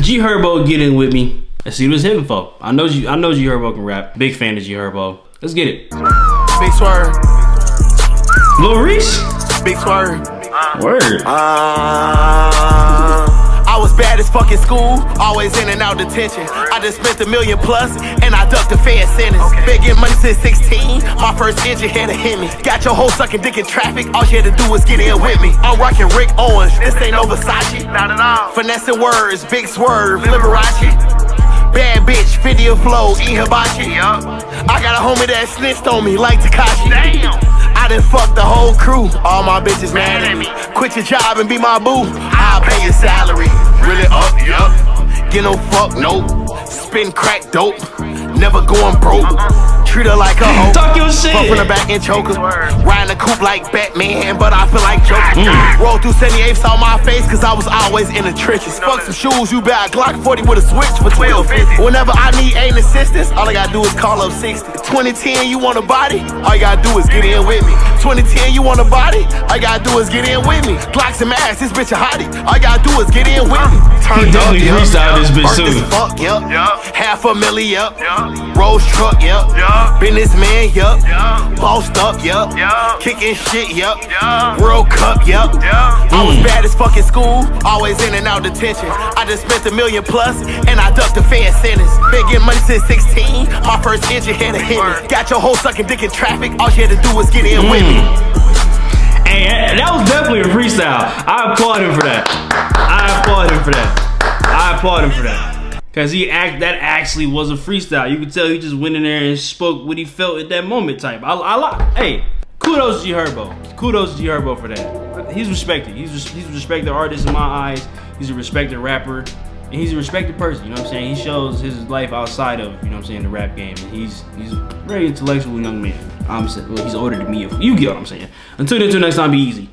G Herbo get in with me. Let's see what it's hitting for. I know you I know G Herbo can rap. Big fan of G Herbo. Let's get it. Big swerve. Lil Reese? Big swerve. Word. Uh, I was bad as fuck in school, always in and out detention. I just spent a million plus, and I ducked a fair sentence. Been getting money since 16, my first engine had to hit me. Got your whole sucking dick in traffic, all you had to do was get in with me. I'm rocking Rick Owens, this ain't no Versace. Not at all. Finessing words, big swerve, Liberace. Bad bitch, 50 of flow, eat hibachi. I got a homie that snitched on me like Tekashi. Damn. I done fucked the whole crew. All my bitches mad at me. Quit your job and be my boo. I'll pay your salary. Really up, yup. Get no fuck, nope. Spin crack dope. Never going broke. Treat her like a hoe. Talk your shit. Fuck from the back and choke her. Riding the coupe like Batman, but I feel like Joker. Mm. Roll through 78 on my face, cause I was always in the trenches. Fuck some shoes, you buy a Glock 40 with a switch for 12. Whenever I need aid assistance, all I gotta do is call up 60. 2010, you want a body? All you gotta do is get in with me. 2010, you want a body? All you gotta do is get in with me. Glocks and mask, this bitch a hottie. All you gotta do is get in with me. Turned up, yeah. freestyled this bitch too. fuck, yep. yep. Half a milli, yep. Rose truck, yep. Businessman, yep. Bossed up, yep. Kicking shit, yep. World Cup, yep. I was mm. bad as fuck in school, always in and out detention. I just spent a million plus, and I ducked a fair sentence. Been getting money since 16, my first engine had a hit me. Got your whole sucking dick in traffic, all you had to do was get in with me. Mm. And that was definitely a freestyle. I applaud him for that. I applaud him for that. I applaud him for that. Cause he act that actually was a freestyle. You could tell he just went in there and spoke what he felt at that moment type. I, I like. Hey, kudos to G Herbo. Kudos to G Herbo for that. He's respected. He's he's a respected artist in my eyes. He's a respected rapper. And he's a respected person, you know what I'm saying? He shows his life outside of, you know what I'm saying, the rap game. And he's he's a very intellectual young man. I'm saying, well, he's older than me. You get what I'm saying. Until then, until next time, be easy.